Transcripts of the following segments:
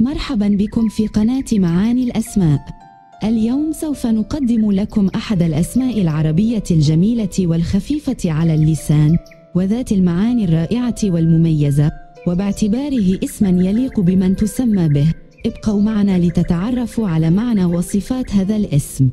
مرحبا بكم في قناة معاني الأسماء. اليوم سوف نقدم لكم أحد الأسماء العربية الجميلة والخفيفة على اللسان وذات المعاني الرائعة والمميزة وباعتباره اسما يليق بمن تسمى به. ابقوا معنا لتتعرفوا على معنى وصفات هذا الاسم.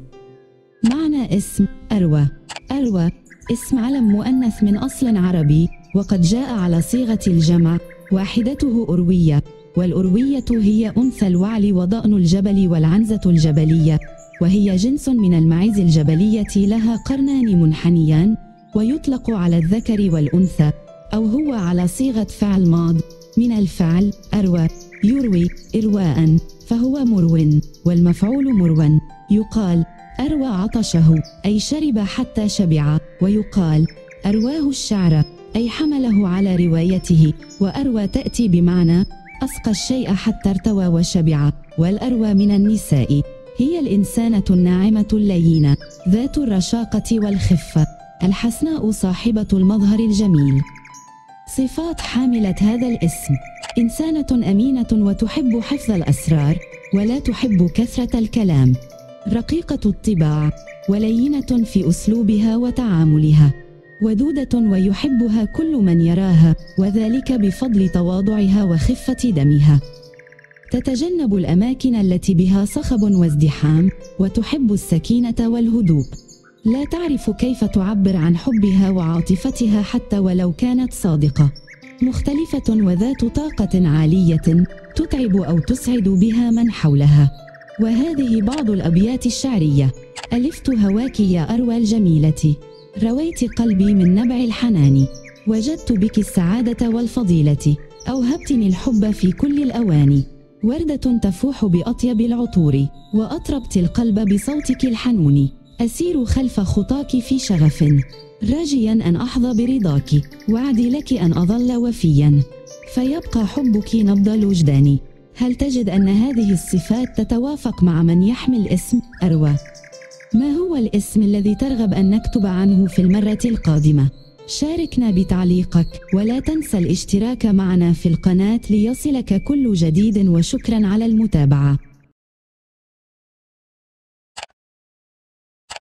معنى اسم أروى أروى اسم علم مؤنث من أصل عربي وقد جاء على صيغة الجمع واحدته أروية والأروية هي أنثى الوعل وضأن الجبل والعنزة الجبلية وهي جنس من المعز الجبلية لها قرنان منحنيان ويطلق على الذكر والأنثى أو هو على صيغة فعل ماض من الفعل أروى يروي إرواء فهو مرو والمفعول مرو يقال أروى عطشه أي شرب حتى شبع ويقال أرواه الشعر أي حمله على روايته وأروى تأتي بمعنى أسقى الشيء حتى ارتوى وشبع والأروى من النساء. هي الإنسانة الناعمة اللينة ذات الرشاقة والخفة الحسناء صاحبة المظهر الجميل. صفات حاملة هذا الاسم. إنسانة أمينة وتحب حفظ الأسرار ولا تحب كثرة الكلام. رقيقة الطباع ولينة في أسلوبها وتعاملها. ودودة ويحبها كل من يراها وذلك بفضل تواضعها وخفة دمها. تتجنب الأماكن التي بها صخب وازدحام وتحب السكينة والهدوء. لا تعرف كيف تعبر عن حبها وعاطفتها حتى ولو كانت صادقة. مختلفة وذات طاقة عالية تتعب أو تسعد بها من حولها. وهذه بعض الأبيات الشعرية: ألفت هواك يا أروى الجميلة رويت قلبي من نبع الحنان. وجدت بك السعادة والفضيلة. أوهبتني الحب في كل الأواني وردة تفوح بأطيب العطور. وأطربت القلب بصوتك الحنون. أسير خلف خطاك في شغف. راجيا أن أحظى برضاك. وعدي لك أن أظل وفيا. فيبقى حبك نبض الوجدان. هل تجد أن هذه الصفات تتوافق مع من يحمل اسم أروى؟ ما هو الاسم الذي ترغب أن نكتب عنه في المرة القادمة؟ شاركنا بتعليقك ولا تنسى الاشتراك معنا في القناة ليصلك كل جديد وشكرا على المتابعة